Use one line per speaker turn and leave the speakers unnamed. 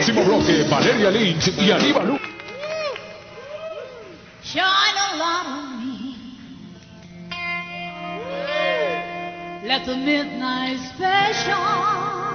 próximo bloque, Valeria Lynch y Aníbal.
Shine a light on me. Let the midnight special